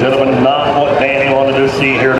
gentlemen, not what Danny wanted to see here.